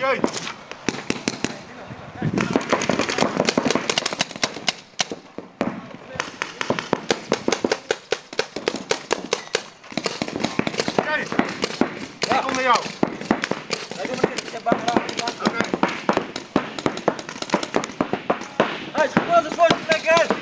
Jay! Jay! Ja. Kom naar jou. Wij doen het in de bak. Oké. Hij is gewoon de voorste plek uit.